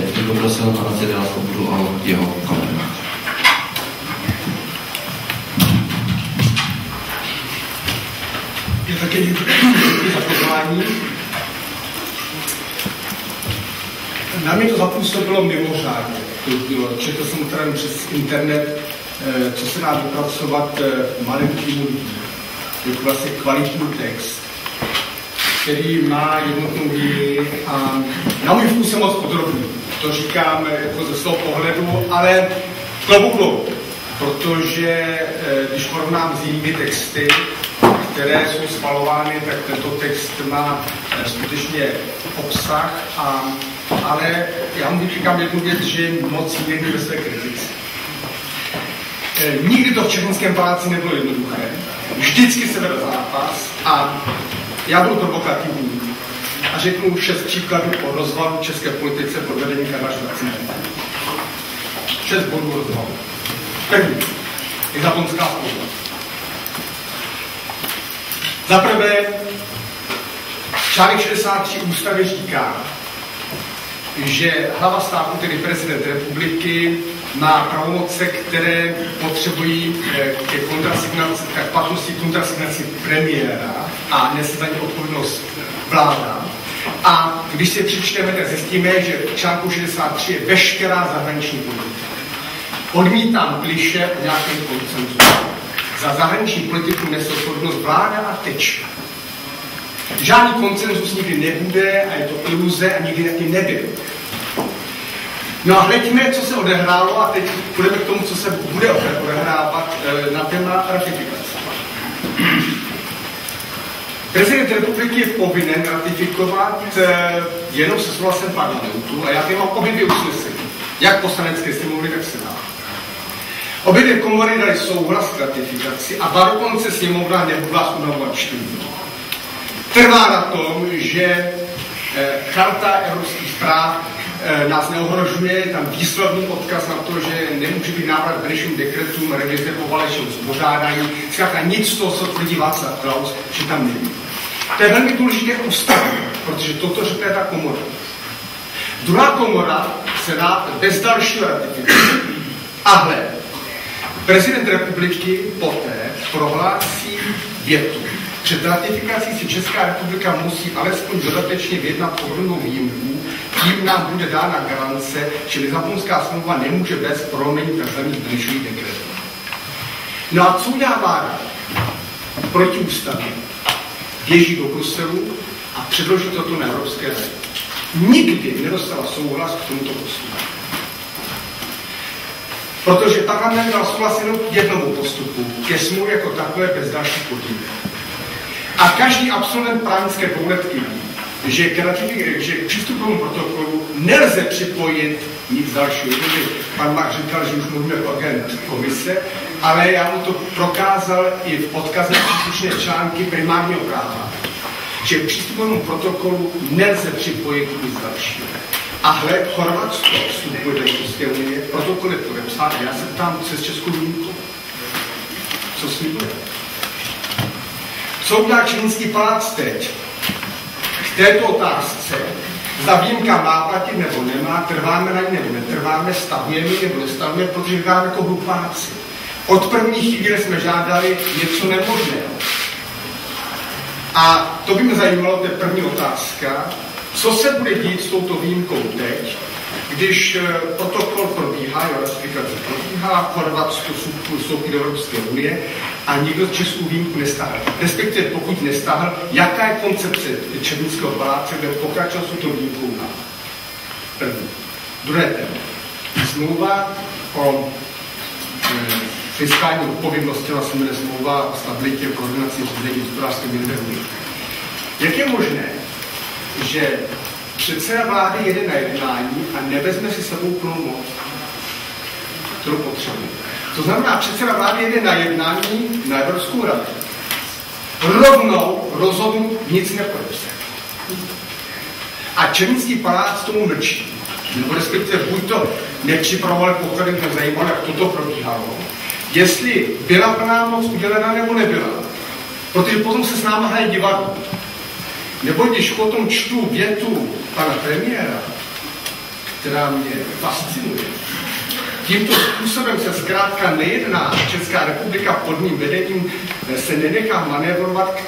teď poprosil pana Cyrila Svobodu o jeho komentář. Já také děkuji za pozvání. Na mě to zapůsobilo mimořádně. Četl jsem teda přes internet, eh, co se dá vypracovat eh, malým týmu lidí. Je to vlastně kvalitní text, který má jednotnou a na můj vkus je moc podrobný. To říkám jako ze svého pohledu, ale klobouk protože eh, když porovnám s jinými texty, které jsou spalovány, tak tento text má eh, skutečně obsah, a, ale já mu říkám jednu věc, že moc někdy ve své kritice. Eh, nikdy to v Čechenském paláci nebylo jednoduché. Vždycky se vedl zápas a já budu provokativní řeknu šest příkladů o rozvalu české politice pod vedením Karla Schwarzeneggera. Šest bodů rozvalu. První je japonská společnost. Za prvé, článek 63 ústavy říká, že hlava státu, tedy prezident republiky, má pravomoce, které potřebují eh, ke kontrasignaci, k platnosti kontrasignaci premiéra a nese za ně odpovědnost vláda. A když si přečteme, tak zjistíme, že v článku 63 je veškerá zahraniční politika. Odmítám kliše o nějakém koncenzu. Za zahraniční politiku nese odpovědnost vláda a teč. Žádný koncenzus nikdy nebude a je to iluze a nikdy taky nebyl. No a hleďme, co se odehrálo a teď půjdeme k tomu, co se bude odehrávat eh, na téma ratifikace. Prezident republiky je povinen ratifikovat eh, jenom se souhlasem parlamentu a já tady mám obě dvě usnesení, jak poslanecké sněmovny, tak senátu. Obě dvě komory dali souhlas k ratifikaci a dva dokonce sněmovna nebudu vás unavovat čtení. Trvá na tom, že eh, charta evropských práv eh, nás neohrožuje, je tam výslovný odkaz na to, že nemůže být návrat k Benešovým dekretům, revize po válečném uspořádání, zkrátka nic z toho, co tvrdí Václav Klaus, že tam není. To je velmi důležité ústavně, protože toto řekne ta komora. Druhá komora se dá bez dalšího ratifikace. A hle, prezident republiky poté prohlásí větu. Před ratifikací si Česká republika musí alespoň dodatečně vyjednat obdobnou výjimku, tím nám bude dána garance, že Lisabonská smlouva nemůže bez prolomení tzv. Benešových dekretů. No a co udělá vláda? Protiústavně. Běží do Bruselu a předloží toto na Evropské radě. Nikdy nedostala souhlas k tomuto postupu. Protože parlament dal souhlas jenom k jednomu postupu, ke smlouvě jako takové bez dalších podmínek. A každý absolvent právnické dvouletky ví, že k, že k přístupovému protokolu nelze připojit nic dalšího. Pan Mark říkal, že už mluvíme o agent komise, ale já mu to prokázal i v odkaze příslušné články primárního práva, že k přístupovému protokolu nelze připojit nic dalšího. A hle, Chorvatsko vstupuje do Evropské unie, protokol je podepsán já se ptám, co s Českou výjimkou? Co s ní bude? Co udělá Čínský palác teď? K této otázce, zda výjimka má platit nebo nemá, trváme na ní nebo netrváme, stavujeme nebo nestavujeme, protože děláme jako hlupáci. Od první chvíle jsme žádali něco nemožného. A to by mě zajímalo, to je první otázka, co se bude dít s touto výjimkou teď, když eh, protokol probíhá, jo, ratifikace probíhá, Chorvatsko vstoupí do Evropské unie a nikdo Českou výjimku nestáhl. Respektive pokud nestáhl, jaká je koncepce Černického paláce, kde pokračovat s touto výjimkou na první. Druhé téma. Smlouva o e, fiskální odpovědnosti, vlastně jmenuje smlouva o stabilitě, koordinaci řízení hospodářské měnové unie. Jak je možné, že předseda vlády jede na jednání a nevezme si sebou plnou moc, kterou potřebuje. To znamená, předseda vlády jede na jednání na Evropskou radu. Rovnou rozhodnut nic nepodepsat. A Černický palác tomu mlčí. Nebo respektive buď to nepřipravoval poklady, nezajímalo, jak toto probíhalo. Jestli byla plná moc udělena nebo nebyla. Protože potom se s náma hraje divadlo. Nebo když potom čtu větu pana premiéra, která mě fascinuje. Tímto způsobem se zkrátka nejedná. Česká republika pod mým vedením se nenechá manévrovat k,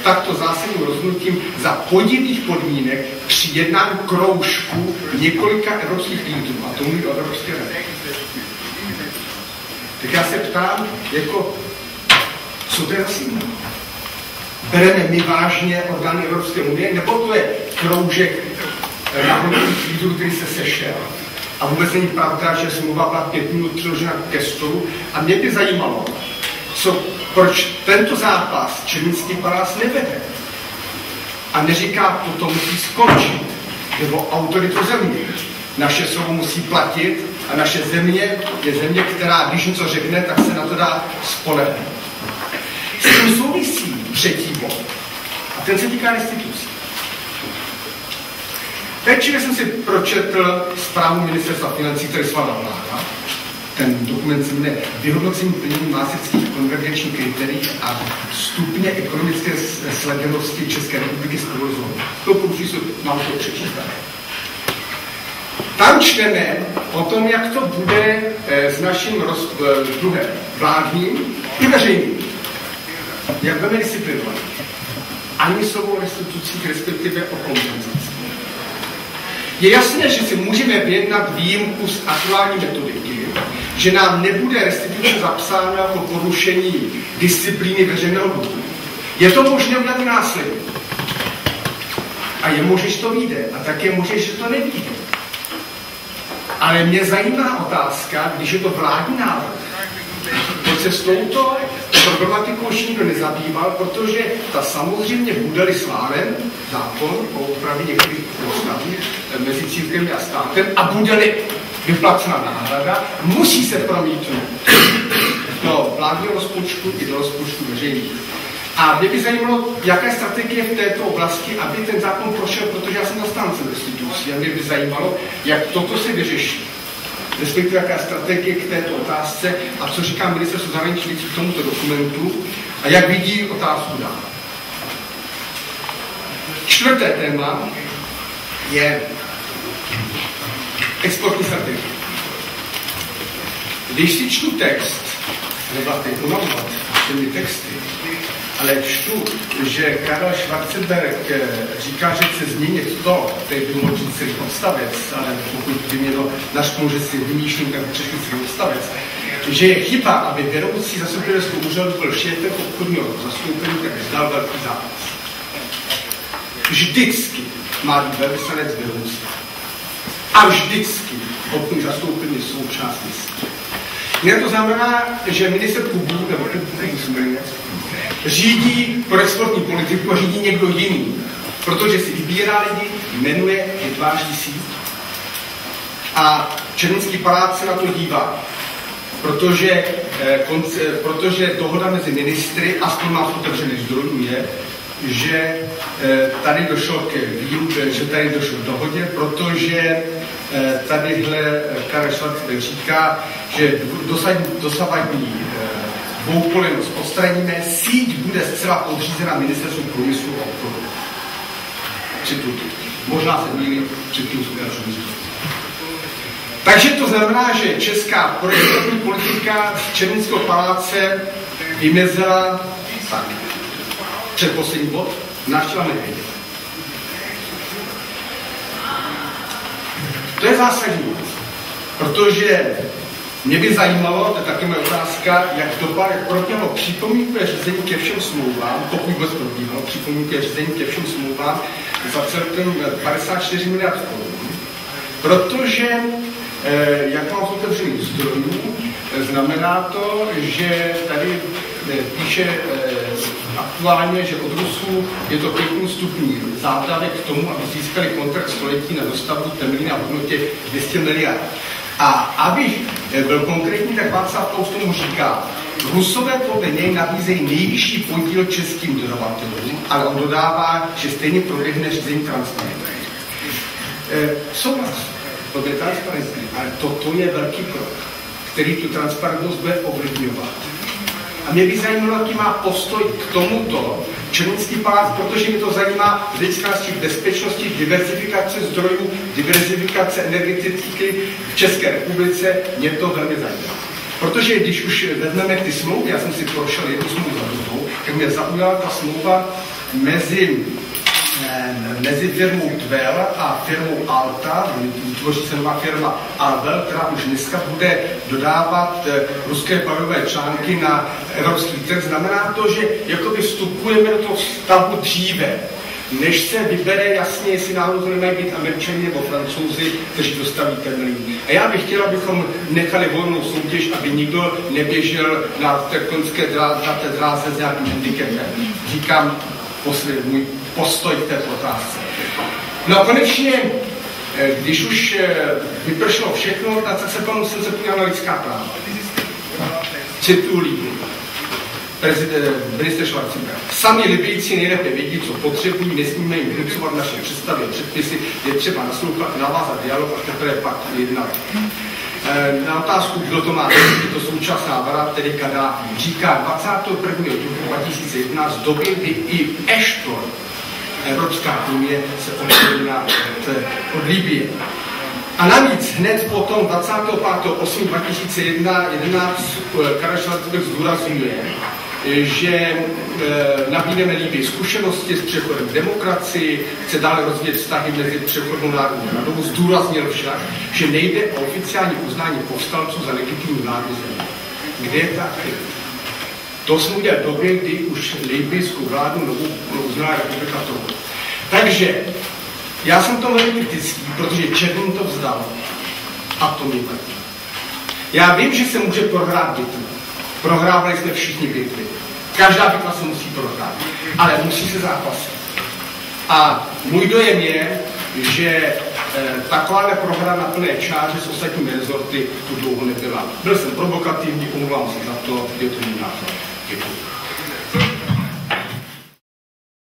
k takto zásadním rozhodnutím za podivných podmínek při jednání kroužku několika evropských lídrů. A to mluví o Evropské radě. Tak já se ptám, jako, co to je? Bereme my vážně orgány Evropské unie, nebo to je kroužek náhodných lídrů, který se sešel? A vůbec není pravda, že smlouva byla pět minut přiložena ke stolu. A mě by zajímalo, co, proč tento zápas Černínský palác nevede. A neříká, toto musí skončit, nebo autoritu země. Naše slovo musí platit a naše země je země, která, když něco řekne, tak se na to dá spolehnout. S tím souvisí třetí bod. A ten se týká restitucí. Pečlivě jsem si pročetl zprávu ministerstva financí, který schválila vláda. Ten dokument se jmenuje Vyhodnocení plnění másických konvergenčních kritérií a stupně ekonomické sledovanosti České republiky z eurozóny. To použiju se mám to přečíst. Tam čteme o tom, jak to bude s naším roz, dluhem vládním i veřejným. Jak budeme disciplinovat. Ani slovo o restitucích, respektive o kompenzaci. Je jasné, že si můžeme vyjednat výjimku z aktuální metodiky, že nám nebude restituce zapsána jako porušení disciplíny veřejného dluhu. Je to možné udělat následně. A je možné, že to vyjde. A tak je možné, že to nevíde. Ale mě zajímá otázka, když je to vládní návrh, proč se s touto problematikou už nikdo nezabýval, protože ta samozřejmě bude-li schválen zákon o úpravě některých postavů mezi církvemi a státem a bude-li vyplacena náhrada, musí se promítnout do vládního rozpočtu i do rozpočtu veřejných. A mě by zajímalo, jaká je strategie v této oblasti, aby ten zákon prošel, protože já jsem zastáncem restitucí a mě by zajímalo, jak toto se vyřeší respektive jaká strategie k této otázce a co říká ministerstvo zahraničí věcí k tomuto dokumentu a jak vidí otázku dál. Čtvrté téma je exportní strategie. Když si čtu text, debaty unavovat těmi texty, ale čtu, že Karel Schwarzenberg eh, říká, že chce změnit to, by mohl celý odstavec, ale pokud by mě to našknul, že si vymýšlím, tak přešli celý odstavec, že je chyba, aby vedoucí zastupitelského úřadu byl šéfem obchodního zastoupení, tak vzdal velký zápas. Vždycky má být velvyslanec vedoucí. A vždycky obchodní zastoupení jsou součást misky. Ne, to znamená, že minister Kubu, nebo Kubu, řídí pro exportní politiku a řídí někdo jiný. Protože si vybírá lidi, jmenuje, vytváří síť. A Černínský palác se na to dívá. Protože, eh, konce, protože dohoda mezi ministry, aspoň má z otevřených zdrojů, je, že eh, tady došlo k výuce, že tady došlo k dohodě, protože tadyhle eh, Karel Schwarzenberg říká, že dosavadní eh, dvoukolejnost odstraníme, síť bude zcela podřízena ministerstvu průmyslu a obchodu. Cituji. Možná se mýlím, z Takže to znamená, že česká projektovní politika z Černínského paláce vymezila tak. Předposlední bod, návštěva nevědět. To je zásadní, protože mě by zajímalo, to je taky moje otázka, jak dopad, jak proběhlo připomínkové řízení ke všem smlouvám, pokud vůbec probíhalo připomínkové řízení ke všem smlouvám za celkem 54 miliard korun. Protože, eh, jak mám z otevřených zdrojů, znamená to, že tady eh, píše eh, aktuálně, že od Rusů je to 5 stupní zátavek k tomu, aby získali kontrakt století na dostavbu temelí na hodnotě 200 miliard. A abych byl konkrétní, tak Václav Klaus tomu říká, Rusové podle něj nabízejí nejvyšší podíl českým dodavatelům, ale on dodává, že stejně proběhne řízení transparentní. E, to je transparentní, ale toto je velký krok, který tu transparentnost bude ovlivňovat. A mě by zajímalo, jaký má postoj k tomuto Černínský palác, protože mě to zajímá z hlediska bezpečnosti, diversifikace zdrojů, diversifikace energetiky v České republice, mě to velmi zajímá. Protože když už vezmeme ty smlouvy, já jsem si prošel jednu smlouvu za druhou, tak mě zaujala ta smlouva mezi mezi firmou Tvel a firmou Alta, tvoří se nová firma Alvel, která už dneska bude dodávat eh, ruské palivové články na evropský trh. Znamená to, že jakoby vstupujeme do toho stavu dříve, než se vybere jasně, jestli náhodou to nemají být američani nebo francouzi, kteří dostaví ten mlín. A já bych chtěl, abychom nechali volnou soutěž, aby nikdo neběžel na tektonické dráze, na té dráze s nějakým handicapem. Říkám posled, můj postoj k té otázce. No a konečně, eh, když už eh, vypršelo všechno, tak se panu jsem se podíval na lidská práva. Cituji minister Schwarzenberg. Sami Libijci nejlépe vědí, co potřebují, nesmíme jim vnucovat naše představy a předpisy, je třeba naslouchat, navázat dialog a teprve pak jednat. Eh, na otázku, kdo to má, je to současná vláda, tedy Kadáfi, říká 21. dubna 2011 z doby, kdy i Ashton, Evropská unie, se oddělila od Libie. A navíc hned potom 25.8.2011 Karel Schwarzenberg zdůrazňuje, že e, nabídneme líbí zkušenosti s přechodem demokracii, chce dále rozvíjet vztahy mezi přechodnou národní radou, zdůraznil však, že nejde o oficiální uznání povstalců za legitimní vlády země. Kde je ta? To jsme udělali v době, kdy už libijskou vládu novou uznala republika toho. Takže já jsem to velmi kritický, protože Černý to vzdal. A to mi. Já vím, že se může prohrát bitvu. Prohrávali jsme všichni bitvy. Každá bitva se musí prohrát, ale musí se zápasit. A můj dojem je, že e, taková prohra na plné čáře s ostatními rezorty tu dlouho nebyla. Byl jsem provokativní, omlouvám se za to, je to můj názor. Děkuji.